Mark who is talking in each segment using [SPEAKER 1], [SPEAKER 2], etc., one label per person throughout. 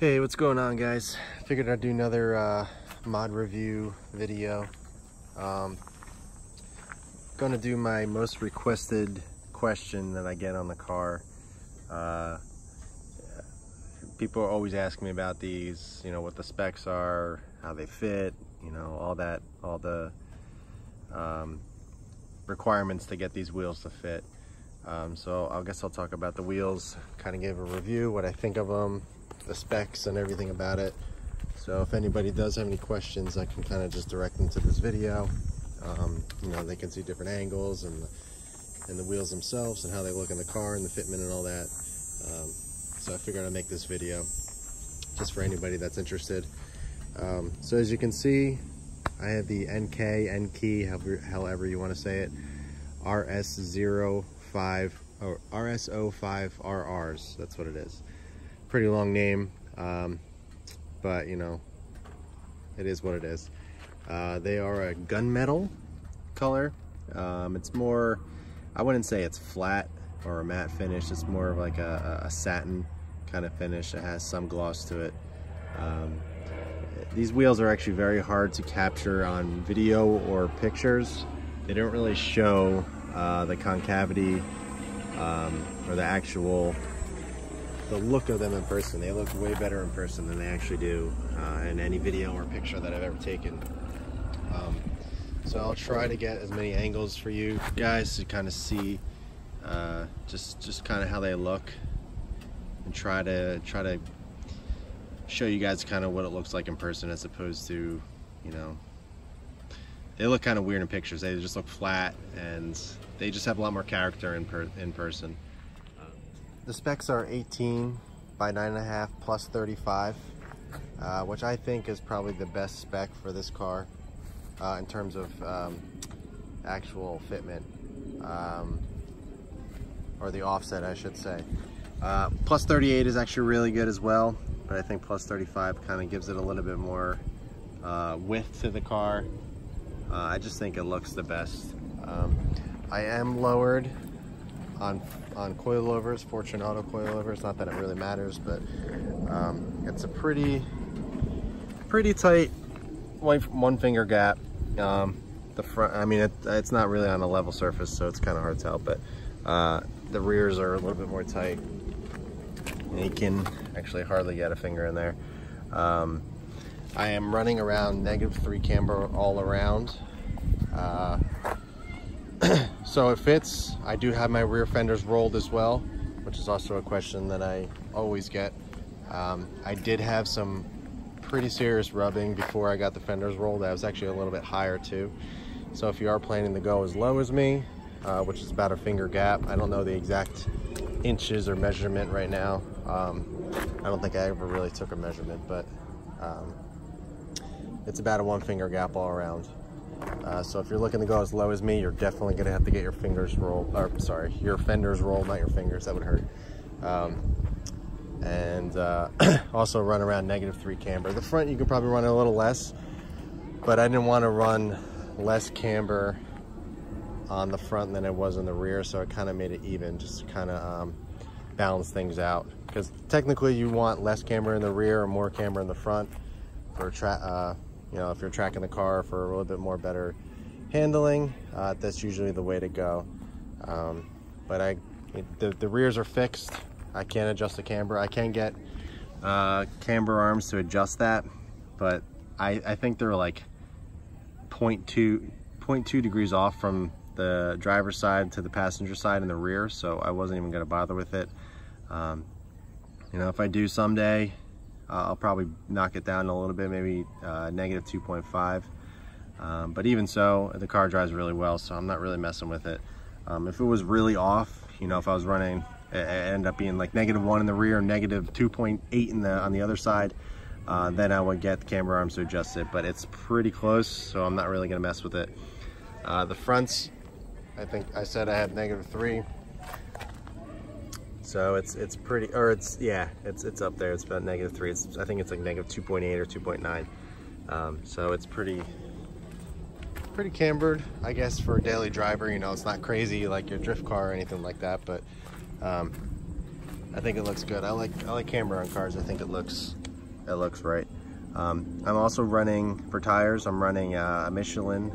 [SPEAKER 1] Hey, what's going on guys? Figured I'd do another uh, mod review video. Um, gonna do my most requested question that I get on the car. Uh, people are always asking me about these, you know, what the specs are, how they fit, you know, all that, all the um, requirements to get these wheels to fit. Um, so I guess I'll talk about the wheels, kind of give a review, what I think of them, the specs and everything about it. So if anybody does have any questions, I can kind of just direct them to this video. Um, you know, they can see different angles and the, and the wheels themselves and how they look in the car and the fitment and all that. Um, so I figured I'd make this video just for anybody that's interested. Um, so as you can see, I have the Enkei, Enkei, however, however you want to say it, RS05 or RS05RRs. That's what it is pretty long name, um, but you know, it is what it is. Uh, they are a gunmetal color. Um, it's more, I wouldn't say it's flat or a matte finish. It's more of like a, a satin kind of finish. It has some gloss to it. Um, these wheels are actually very hard to capture on video or pictures. They don't really show uh, the concavity um, or the actual the look of them in person. They look way better in person than they actually do uh, in any video or picture that I've ever taken. Um, so I'll try to get as many angles for you guys to kind of see uh, just just kind of how they look and try to try to show you guys kind of what it looks like in person as opposed to you know they look kind of weird in pictures they just look flat and they just have a lot more character in, per in person the specs are 18 by 9.5 plus 35, uh, which I think is probably the best spec for this car uh, in terms of um, actual fitment, um, or the offset I should say. Uh, plus 38 is actually really good as well, but I think plus 35 kind of gives it a little bit more uh, width to the car. Uh, I just think it looks the best. Um, I am lowered on on coilovers, Fortune Auto coilovers. Not that it really matters, but um, it's a pretty pretty tight one finger gap. Um, the front, I mean, it, it's not really on a level surface, so it's kind of hard to tell, but uh, the rears are a little bit more tight. And you can actually hardly get a finger in there. Um, I am running around negative three camber all around. Uh, so it fits. I do have my rear fenders rolled as well, which is also a question that I always get. Um, I did have some pretty serious rubbing before I got the fenders rolled. I was actually a little bit higher too. So if you are planning to go as low as me, uh, which is about a finger gap, I don't know the exact inches or measurement right now. Um, I don't think I ever really took a measurement, but um, it's about a one finger gap all around. Uh, so if you're looking to go as low as me, you're definitely gonna have to get your fingers rolled, or sorry, your fenders rolled, not your fingers, that would hurt. Um, and uh, also run around negative three camber. The front you can probably run a little less, but I didn't want to run less camber on the front than it was in the rear, so it kind of made it even, just to kind of um, balance things out. Because technically you want less camber in the rear or more camber in the front for uh, you know, if you're tracking the car for a little bit more better handling, uh, that's usually the way to go. Um, but I, the, the rears are fixed. I can't adjust the camber. I can get uh, camber arms to adjust that, but I, I think they're like 0.2, 0.2 degrees off from the driver's side to the passenger side in the rear, so I wasn't even gonna bother with it. Um, you know, if I do someday, I'll probably knock it down a little bit, maybe uh, negative 2.5. Um, but even so, the car drives really well, so I'm not really messing with it. Um, if it was really off, you know, if I was running, it, ended up being like negative one in the rear, negative 2.8 in the on the other side, uh, then I would get the camber arms to adjust it. But it's pretty close, so I'm not really gonna mess with it. Uh, the fronts, I think I said I had negative three. So it's it's pretty, or it's, yeah, it's it's up there. It's about negative three. It's, I think it's like negative 2.8 or 2.9. Um, so it's pretty, pretty cambered, I guess, for a daily driver. You know, it's not crazy like your drift car or anything like that, but um, I think it looks good. I like I like camber on cars. I think it looks it looks right. Um, I'm also running for tires. I'm running uh, a Michelin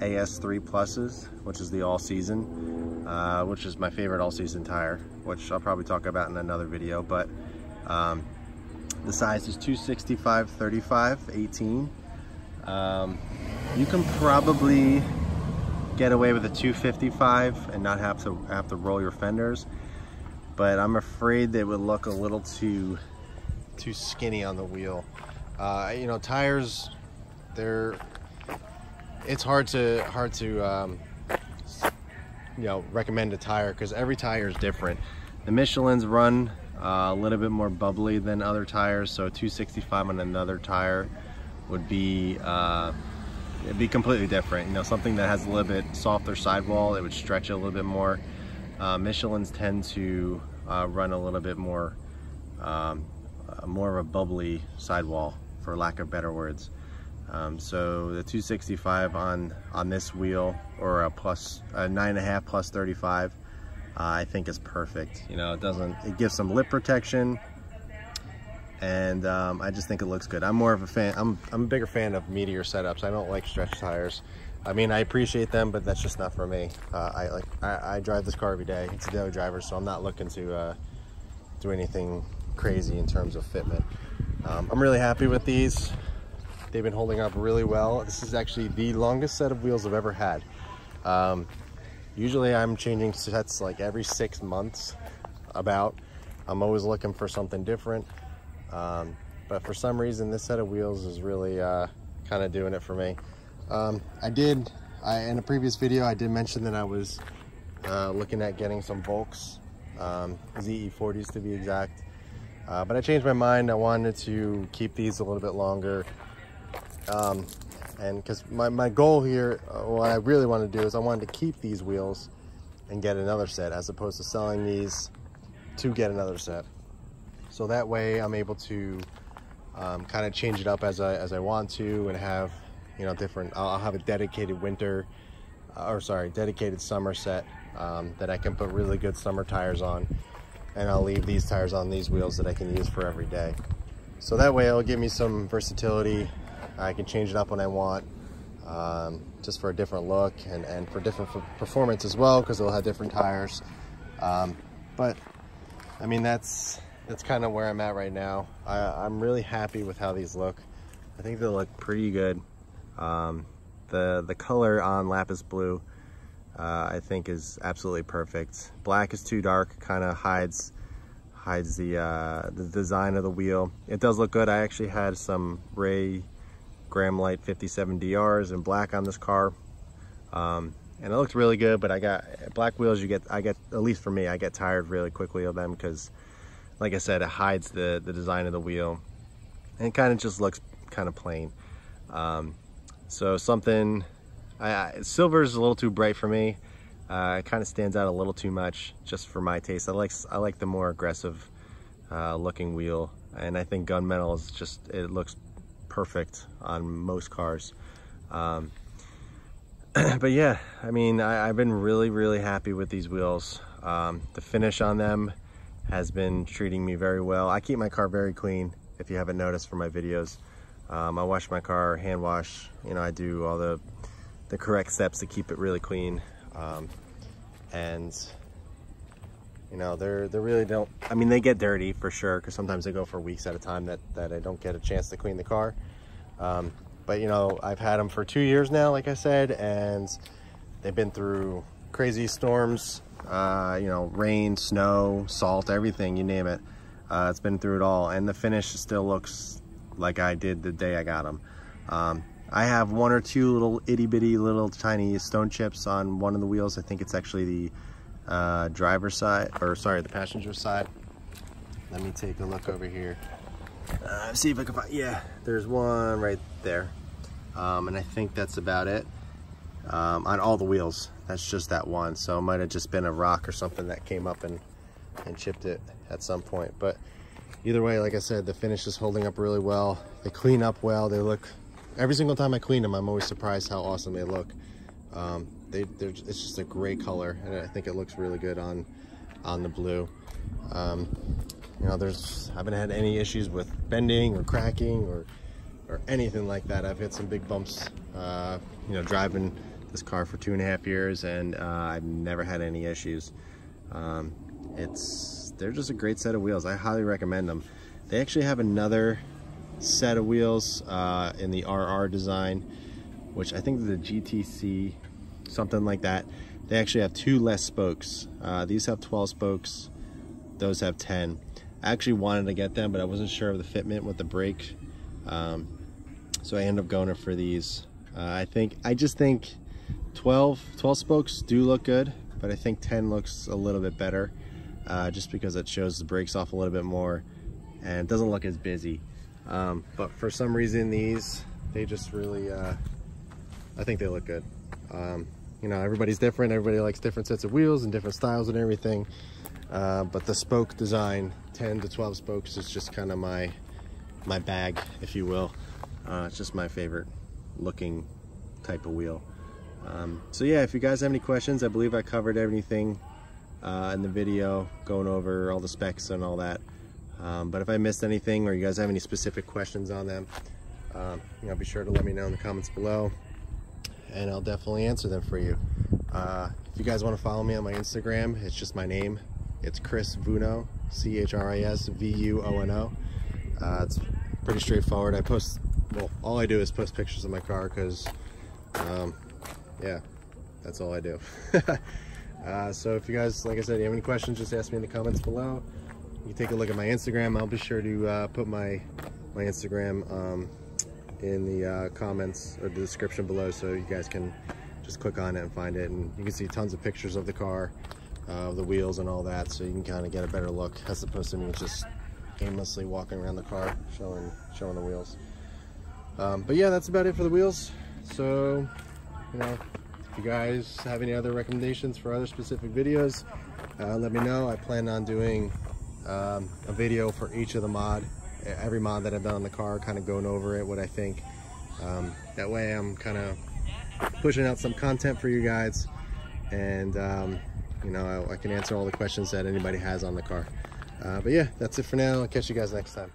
[SPEAKER 1] AS3 Pluses, which is the all season, uh, which is my favorite all season tire, which I'll probably talk about in another video. But um, the size is 265, 35, 18. Um, you can probably get away with a 255 and not have to have to roll your fenders, but I'm afraid they would look a little too too skinny on the wheel. Uh, you know, tires, they're it's hard to hard to um, you know recommend a tire because every tire is different. The Michelin's run uh, a little bit more bubbly than other tires, so 265 on another tire would be uh, it'd be completely different. You know, something that has a little bit softer sidewall, it would stretch a little bit more. Uh, Michelin's tend to uh, run a little bit more um, more of a bubbly sidewall, for lack of better words. Um, so the 265 on on this wheel or a plus a nine and a half plus 35 uh, I think is perfect. You know it doesn't it gives some lip protection and um, I just think it looks good. I'm more of a fan I'm, I'm a bigger fan of meteor setups. I don't like stretch tires. I mean I appreciate them but that's just not for me. Uh, I like I, I, drive this car every day. It's a daily driver so I'm not looking to uh, do anything crazy in terms of fitment. Um, I'm really happy with these They've been holding up really well. This is actually the longest set of wheels I've ever had. Um, usually I'm changing sets like every six months about. I'm always looking for something different. Um, but for some reason, this set of wheels is really uh, kind of doing it for me. Um, I did, I, in a previous video, I did mention that I was uh, looking at getting some Volks, um, ZE40s to be exact. Uh, but I changed my mind. I wanted to keep these a little bit longer. Um, and because my, my goal here, uh, what I really want to do is I wanted to keep these wheels and get another set as opposed to selling these to get another set. So that way I'm able to um, kind of change it up as I, as I want to and have, you know, different, I'll, have a dedicated winter, uh, or sorry, dedicated summer set um, that I can put really good summer tires on. And I'll leave these tires on these wheels that I can use for every day. So that way it'll give me some versatility I can change it up when I want, um, just for a different look and, and for different performance as well, because it'll have different tires. Um, but I mean, that's that's kind of where I'm at right now. I, am really happy with how these look. I think they look pretty good. Um, the the color on lapis blue, uh, I think, is absolutely perfect. Black is too dark, kind of hides hides the uh, the design of the wheel. It does look good. I actually had some Ray Gram Light 57 DRs in black on this car. Um, and it looks really good, but I got black wheels, you get, I get, at least for me, I get tired really quickly of them because like I said, it hides the, the design of the wheel and kind of just looks kind of plain. Um, so something, I, I, silver is a little too bright for me. Uh, it kind of stands out a little too much just for my taste. I like, I like the more aggressive uh, looking wheel and I think gunmetal is just, it looks perfect on most cars. Um, but yeah, I mean, I, have been really, really happy with these wheels. Um, the finish on them has been treating me very well. I keep my car very clean, if you haven't noticed from my videos. Um, I wash my car, hand wash, you know, I do all the, the correct steps to keep it really clean. Um, and you know, they're, they really don't, I mean, they get dirty for sure, because sometimes they go for weeks at a time that, that I don't get a chance to clean the car. Um, but, you know, I've had them for two years now, like I said, and they've been through crazy storms, uh, you know, rain, snow, salt, everything, you name it. Uh, it's been through it all, and the finish still looks like I did the day I got them. Um, I have one or two little itty bitty little tiny stone chips on one of the wheels. I think it's actually the uh, driver's side, or sorry, the passenger side. Let me take a look over here. Uh, see if I can find, yeah, there's one right there. Um, and I think that's about it um, on all the wheels. That's just that one. So it might have just been a rock or something that came up and, and chipped it at some point. But either way, like I said, the finish is holding up really well. They clean up well. They look, every single time I clean them, I'm always surprised how awesome they look. Um, they, it's just a gray color, and I think it looks really good on on the blue. Um, you know, there's, I haven't had any issues with bending or cracking or, or anything like that. I've hit some big bumps, uh, you know, driving this car for two and a half years and uh, I've never had any issues. Um, it's, they're just a great set of wheels. I highly recommend them. They actually have another set of wheels uh, in the RR design, which I think the GTC, something like that. They actually have two less spokes. Uh, these have 12 spokes, those have 10. I actually wanted to get them, but I wasn't sure of the fitment with the brake. Um, so I ended up going for these. Uh, I think, I just think 12, 12 spokes do look good, but I think 10 looks a little bit better uh, just because it shows the brakes off a little bit more and it doesn't look as busy. Um, but for some reason these, they just really, uh, I think they look good. Um, you know, everybody's different. Everybody likes different sets of wheels and different styles and everything. Uh, but the spoke design, 10 to 12 spokes is just kind of my, my bag, if you will. Uh, it's just my favorite looking type of wheel. Um, so yeah, if you guys have any questions, I believe I covered everything uh, in the video, going over all the specs and all that. Um, but if I missed anything or you guys have any specific questions on them, um, you know, be sure to let me know in the comments below and I'll definitely answer them for you. Uh, if you guys want to follow me on my Instagram, it's just my name. It's Chris Vuono, C-H-R-I-S V-U-O-N-O. Uh, it's pretty straightforward. I post, well, all I do is post pictures of my car because, um, yeah, that's all I do. uh, so if you guys, like I said, you have any questions, just ask me in the comments below you can take a look at my Instagram. I'll be sure to uh, put my my Instagram um, in the uh, comments or the description below so you guys can just click on it and find it. And you can see tons of pictures of the car, uh, the wheels and all that so you can kind of get a better look as opposed to me just aimlessly walking around the car showing, showing the wheels. Um, but yeah, that's about it for the wheels. So, you know, if you guys have any other recommendations for other specific videos, uh, let me know. I plan on doing um, a video for each of the mod, every mod that I've done on the car, kind of going over it, what I think. Um, that way I'm kind of pushing out some content for you guys and um, you know, I, I, can answer all the questions that anybody has on the car. Uh, but yeah, that's it for now. I'll catch you guys next time.